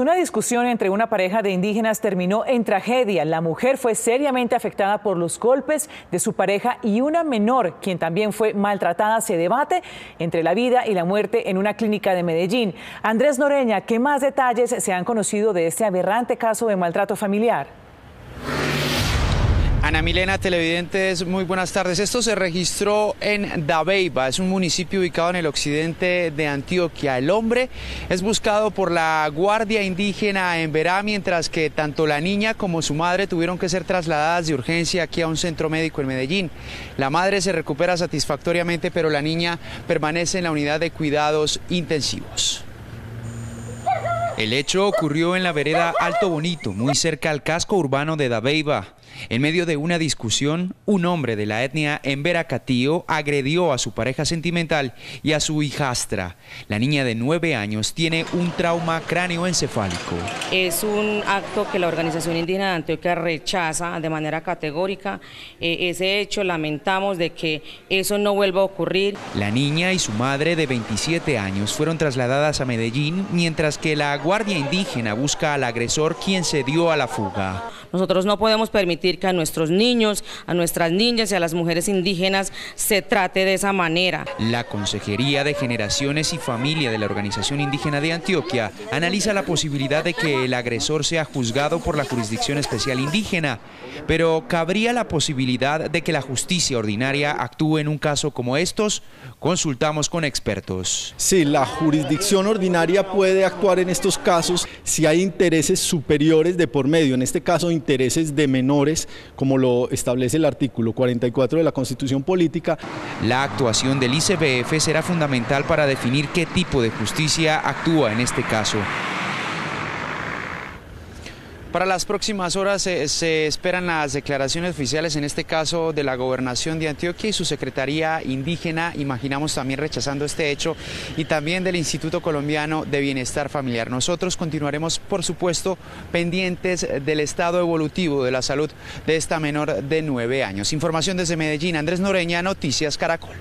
Una discusión entre una pareja de indígenas terminó en tragedia. La mujer fue seriamente afectada por los golpes de su pareja y una menor, quien también fue maltratada, se debate entre la vida y la muerte en una clínica de Medellín. Andrés Noreña, ¿qué más detalles se han conocido de este aberrante caso de maltrato familiar? Ana Milena, televidentes, muy buenas tardes. Esto se registró en Dabeiba, es un municipio ubicado en el occidente de Antioquia. El hombre es buscado por la Guardia Indígena en Verá, mientras que tanto la niña como su madre tuvieron que ser trasladadas de urgencia aquí a un centro médico en Medellín. La madre se recupera satisfactoriamente, pero la niña permanece en la unidad de cuidados intensivos. El hecho ocurrió en la vereda Alto Bonito, muy cerca al casco urbano de Dabeiba. En medio de una discusión, un hombre de la etnia Embera Catío agredió a su pareja sentimental y a su hijastra. La niña de nueve años tiene un trauma cráneoencefálico. Es un acto que la Organización Indígena de Antioquia rechaza de manera categórica. Eh, ese hecho lamentamos de que eso no vuelva a ocurrir. La niña y su madre de 27 años fueron trasladadas a Medellín, mientras que la Guardia Indígena busca al agresor quien se dio a la fuga. Nosotros no podemos permitir que a nuestros niños, a nuestras niñas y a las mujeres indígenas se trate de esa manera. La Consejería de Generaciones y Familia de la Organización Indígena de Antioquia analiza la posibilidad de que el agresor sea juzgado por la Jurisdicción Especial Indígena, pero ¿cabría la posibilidad de que la justicia ordinaria actúe en un caso como estos? Consultamos con expertos. Sí, la jurisdicción ordinaria puede actuar en estos casos si hay intereses superiores de por medio, en este caso intereses de menores, como lo establece el artículo 44 de la Constitución Política. La actuación del ICBF será fundamental para definir qué tipo de justicia actúa en este caso. Para las próximas horas se, esperan las declaraciones oficiales, en este caso de la gobernación de Antioquia y su secretaría indígena, imaginamos también rechazando este hecho, y también del Instituto Colombiano de Bienestar Familiar. Nosotros continuaremos, por supuesto, pendientes del estado evolutivo de la salud de esta menor de nueve años. Información desde Medellín, Andrés Noreña, Noticias Caracol.